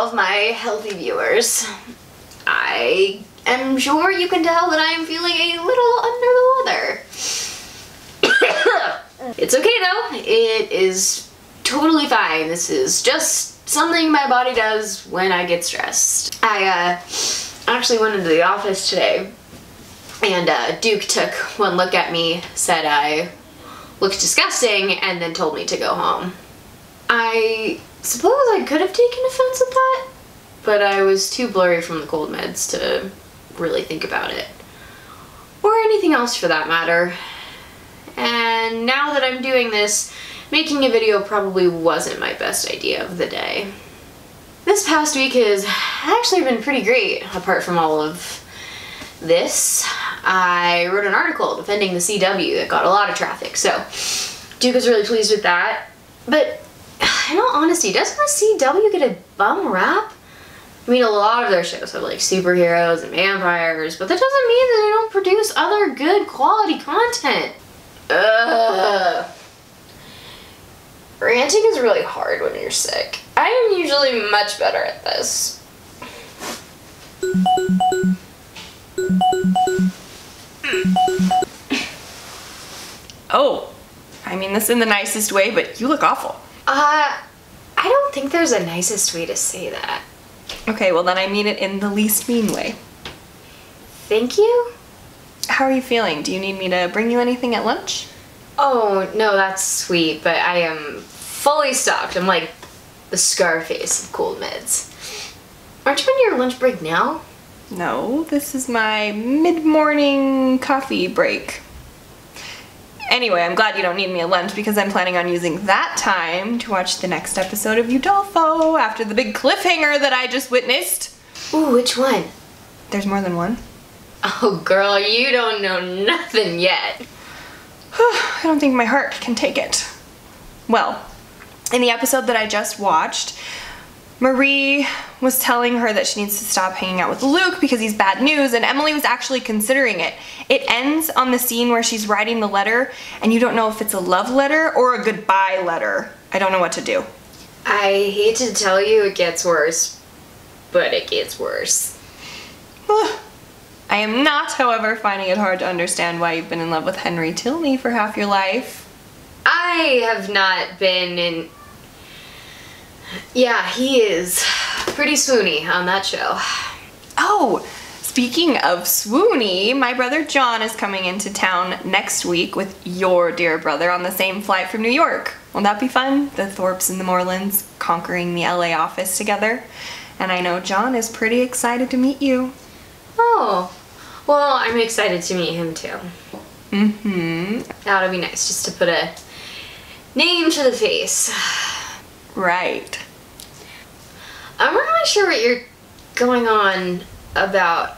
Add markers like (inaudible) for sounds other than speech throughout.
all of my healthy viewers. I am sure you can tell that I am feeling a little under the weather. (coughs) it's okay though. It is totally fine. This is just something my body does when I get stressed. I uh, actually went into the office today and uh, Duke took one look at me, said I looked disgusting, and then told me to go home. I suppose I could have taken offense at that, but I was too blurry from the cold meds to really think about it. Or anything else for that matter. And now that I'm doing this, making a video probably wasn't my best idea of the day. This past week has actually been pretty great, apart from all of this. I wrote an article defending the CW that got a lot of traffic, so Duke was really pleased with that. But in all honesty, doesn't the CW get a bum rap? I mean, a lot of their shows have like superheroes and vampires, but that doesn't mean that they don't produce other good quality content. Ugh. Ranting is really hard when you're sick. I am usually much better at this. Hmm. (laughs) Oh, I mean this in the nicest way, but you look awful. Uh, I don't think there's a nicest way to say that. Okay, well then I mean it in the least mean way. Thank you? How are you feeling? Do you need me to bring you anything at lunch? Oh, no, that's sweet, but I am fully stocked. I'm like the Scarface of cold meds. Aren't you on your lunch break now? No, this is my mid-morning coffee break. Anyway, I'm glad you don't need me at lunch because I'm planning on using that time to watch the next episode of Udolpho after the big cliffhanger that I just witnessed. Ooh, which one? There's more than one. Oh, girl, you don't know nothing yet. (sighs) I don't think my heart can take it. Well, in the episode that I just watched, Marie was telling her that she needs to stop hanging out with Luke because he's bad news, and Emily was actually considering it. It ends on the scene where she's writing the letter, and you don't know if it's a love letter or a goodbye letter. I don't know what to do. I hate to tell you it gets worse, but it gets worse. I am not, however, finding it hard to understand why you've been in love with Henry Tilney for half your life. I have not been in yeah, he is pretty swoony on that show. Oh, speaking of swoony, my brother John is coming into town next week with your dear brother on the same flight from New York. Won't that be fun? The Thorpes and the Morlands conquering the LA office together. And I know John is pretty excited to meet you. Oh, well, I'm excited to meet him too. Mm-hmm. That'll be nice, just to put a name to the face. Right. I'm not sure what you're going on about.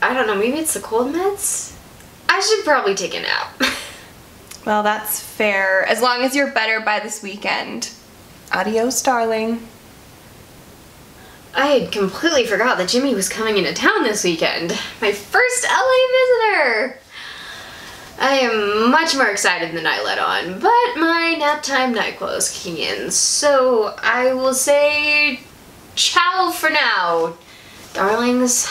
I don't know, maybe it's the cold meds? I should probably take a nap. (laughs) well, that's fair. As long as you're better by this weekend. Adios, darling. I had completely forgot that Jimmy was coming into town this weekend. My first LA visitor! I am much more excited than I let on, but my nap time NyQuil is kicking in, so I will say ciao for now, darlings.